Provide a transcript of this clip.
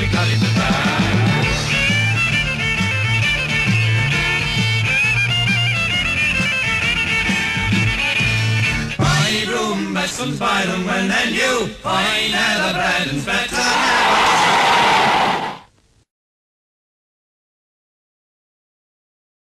we got in the bag. Buy best ones buy them, and then you find out bread and.